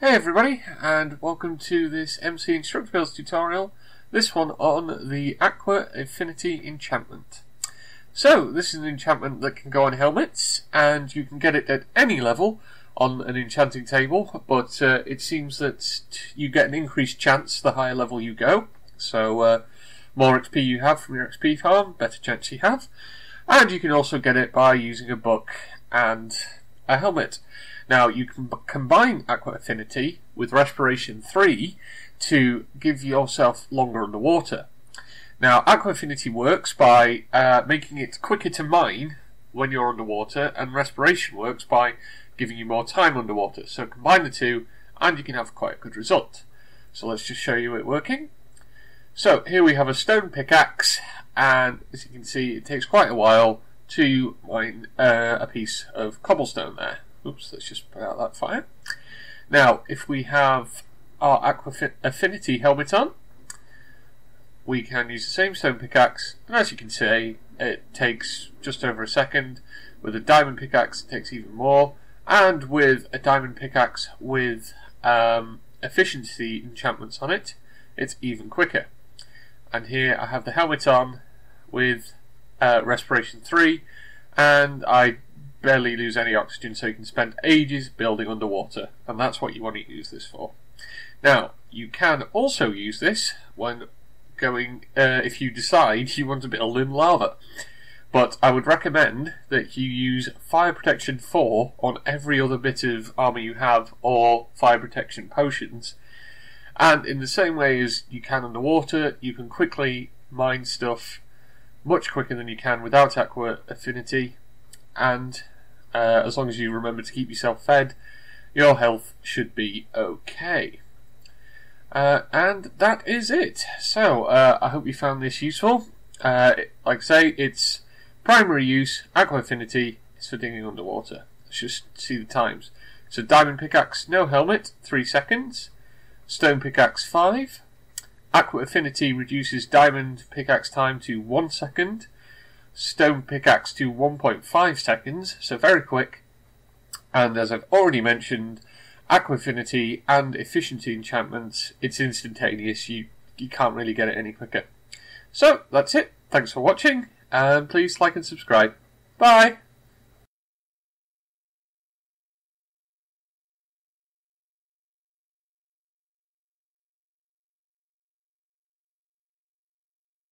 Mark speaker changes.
Speaker 1: Hey everybody, and welcome to this MC Instructabuilds tutorial. This one on the Aqua Affinity enchantment. So, this is an enchantment that can go on helmets, and you can get it at any level on an enchanting table, but uh, it seems that you get an increased chance the higher level you go. So, uh, more XP you have from your XP farm, better chance you have. And you can also get it by using a book and a helmet. Now, you can combine Aqua Affinity with Respiration 3 to give yourself longer underwater. Now, Aqua Affinity works by uh, making it quicker to mine when you're underwater, and Respiration works by giving you more time underwater. So combine the two, and you can have quite a good result. So let's just show you it working. So here we have a stone pickaxe, and as you can see, it takes quite a while to mine uh, a piece of cobblestone there. Oops, let's just put out that fire. Now, if we have our Aqua Affinity helmet on, we can use the same stone pickaxe, and as you can see, it takes just over a second. With a diamond pickaxe, it takes even more, and with a diamond pickaxe with um, efficiency enchantments on it, it's even quicker. And here I have the helmet on with uh, respiration 3, and I barely lose any oxygen, so you can spend ages building underwater, and that's what you want to use this for. Now, you can also use this when going, uh, if you decide you want to bit of Lyn lava. But I would recommend that you use Fire Protection 4 on every other bit of armour you have, or Fire Protection potions. And in the same way as you can underwater, you can quickly mine stuff much quicker than you can without Aqua Affinity, and uh, as long as you remember to keep yourself fed, your health should be okay. Uh, and that is it. So, uh, I hope you found this useful. Uh, like I say, it's primary use, Aqua Affinity, is for digging underwater. Let's just see the times. So, Diamond Pickaxe, no helmet, 3 seconds. Stone Pickaxe, 5. Aqua Affinity reduces Diamond Pickaxe time to 1 second stone pickaxe to 1.5 seconds, so very quick. And as I've already mentioned, Aqua Affinity and Efficiency enchantments, it's instantaneous. You, you can't really get it any quicker. So, that's it. Thanks for watching, and please like and subscribe. Bye!